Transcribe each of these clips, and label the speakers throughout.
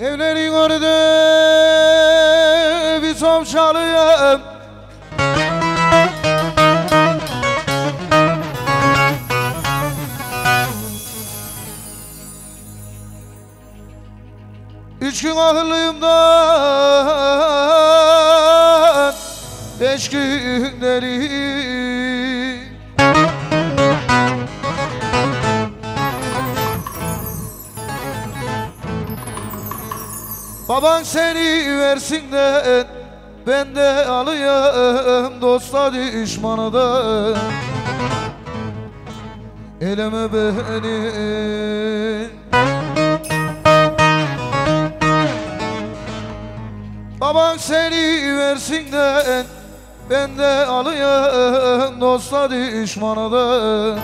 Speaker 1: Evlerin önünde bir tom çalayım Üç gün ahırlığımdan Beş günleri Baban seni versin de ben de alayım dosta düşmana da. Eleme beni. Baban seni versin de ben de alayım dosta düşmana da.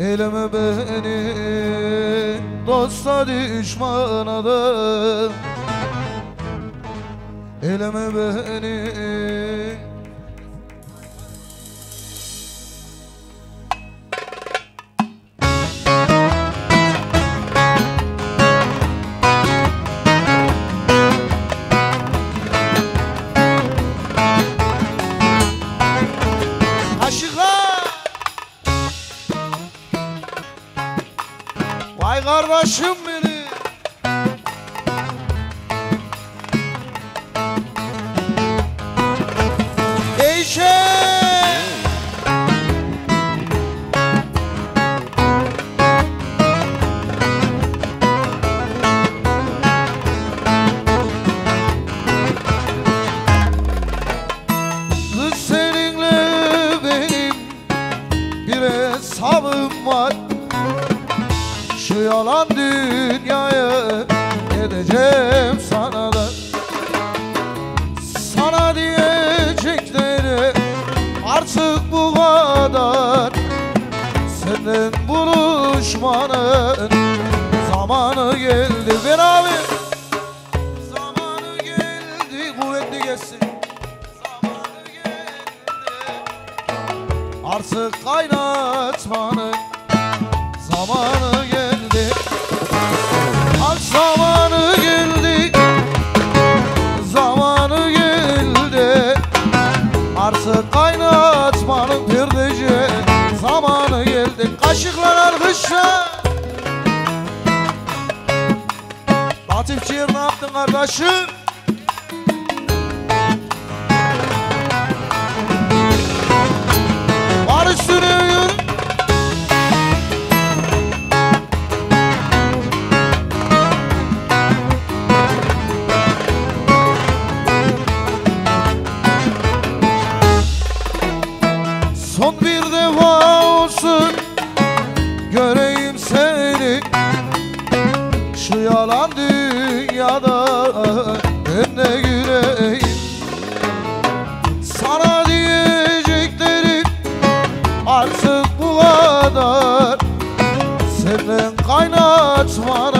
Speaker 1: Eleme beni dosta düşmana da Eleme beni Vay kardeşim benim yalan dünyaya edeceğim sana da. Sana diyecekleri artık bu kadar. Senden buluşmanın zamanı geldi. Ben abi Zamanı geldi. Kuvvetli gelsin. Artık kaynatmanın zamanı perdece Zamanı geldi Kaşıklar arkadaşlar Latif Ciğer ne yaptın kardeşim? Şu yalan dünyada de güleyim. Sana diyeceklerim artık bu kadar. Senden kaynatmanın